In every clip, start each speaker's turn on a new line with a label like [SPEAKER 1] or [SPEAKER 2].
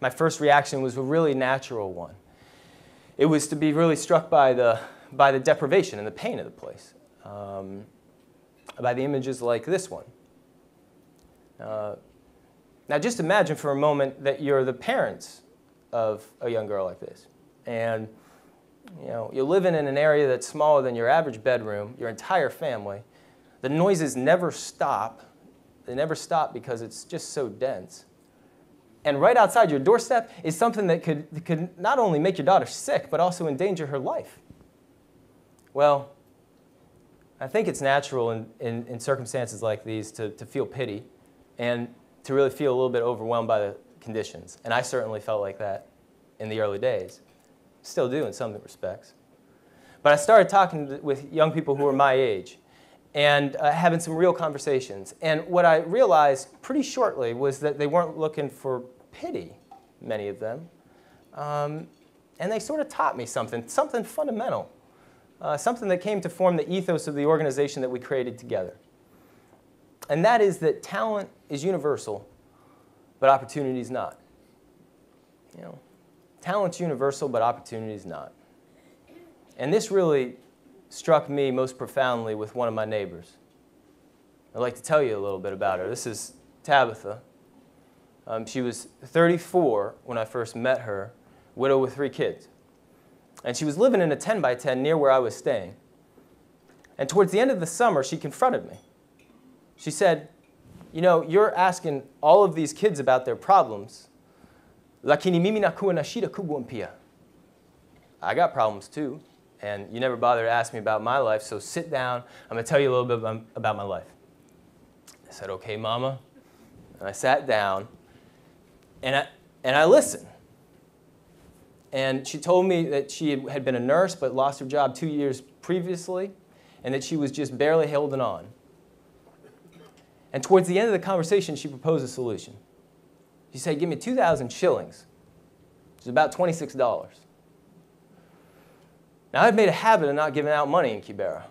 [SPEAKER 1] my first reaction was a really natural one. It was to be really struck by the, by the deprivation and the pain of the place, um, by the images like this one. Uh, now, just imagine for a moment that you're the parents of a young girl like this. And you know, you're living in an area that's smaller than your average bedroom, your entire family. The noises never stop. They never stop because it's just so dense. And right outside your doorstep is something that could, could not only make your daughter sick, but also endanger her life. Well, I think it's natural in, in, in circumstances like these to, to feel pity and to really feel a little bit overwhelmed by the conditions. And I certainly felt like that in the early days. Still do in some respects. But I started talking with young people who were my age and uh, having some real conversations. And what I realized pretty shortly was that they weren't looking for pity, many of them. Um, and they sort of taught me something, something fundamental, uh, something that came to form the ethos of the organization that we created together. And that is that talent is universal, but opportunity is not. You know, talent's universal, but opportunity is not. And this really struck me most profoundly with one of my neighbors. I'd like to tell you a little bit about her. This is Tabitha. Um, she was 34 when I first met her, widow with three kids. And she was living in a 10 by 10 near where I was staying. And towards the end of the summer, she confronted me. She said, You know, you're asking all of these kids about their problems. I got problems too. And you never bother to ask me about my life, so sit down. I'm going to tell you a little bit about my life. I said, Okay, mama. And I sat down and I, and I listened. And she told me that she had been a nurse but lost her job two years previously and that she was just barely holding on. And towards the end of the conversation, she proposed a solution. She said, Give me 2,000 shillings, which is about $26. Now, I've made a habit of not giving out money in Kibera,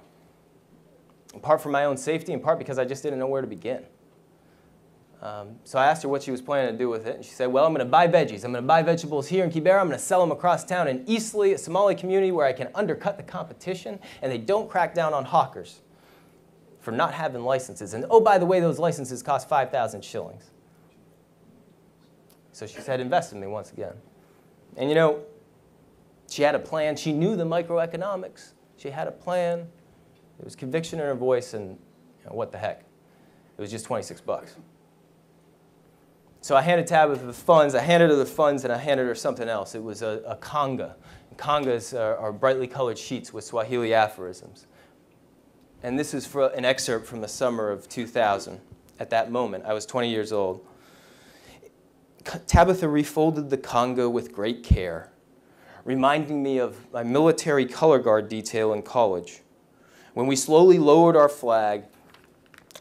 [SPEAKER 1] in part for my own safety, in part because I just didn't know where to begin. Um, so I asked her what she was planning to do with it, and she said, well, I'm going to buy veggies. I'm going to buy vegetables here in Kibera. I'm going to sell them across town in Eastleigh, a Somali community where I can undercut the competition, and they don't crack down on hawkers for not having licenses. And oh, by the way, those licenses cost 5,000 shillings. So she said, invest in me once again. And you know, she had a plan. She knew the microeconomics. She had a plan. There was conviction in her voice, and you know, what the heck. It was just 26 bucks. So I handed Tabitha the funds. I handed her the funds and I handed her something else. It was a, a kanga. kangas are, are, brightly colored sheets with Swahili aphorisms. And this is for an excerpt from the summer of 2000. At that moment, I was 20 years old. Tabitha refolded the kanga with great care, reminding me of my military color guard detail in college, when we slowly lowered our flag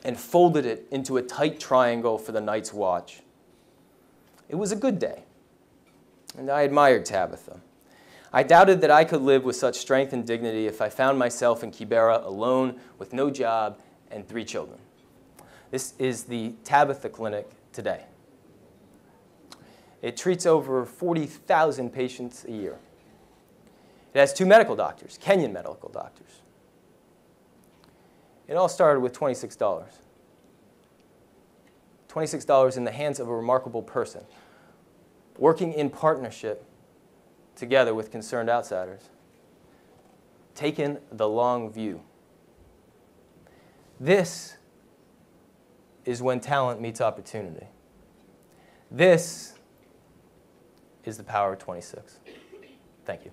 [SPEAKER 1] and folded it into a tight triangle for the night's watch. It was a good day, and I admired Tabitha. I doubted that I could live with such strength and dignity if I found myself in Kibera alone with no job and three children. This is the Tabitha Clinic today. It treats over 40,000 patients a year. It has two medical doctors, Kenyan medical doctors. It all started with $26. $26 in the hands of a remarkable person, working in partnership together with concerned outsiders, taking the long view. This is when talent meets opportunity. This is the power of 26. Thank you.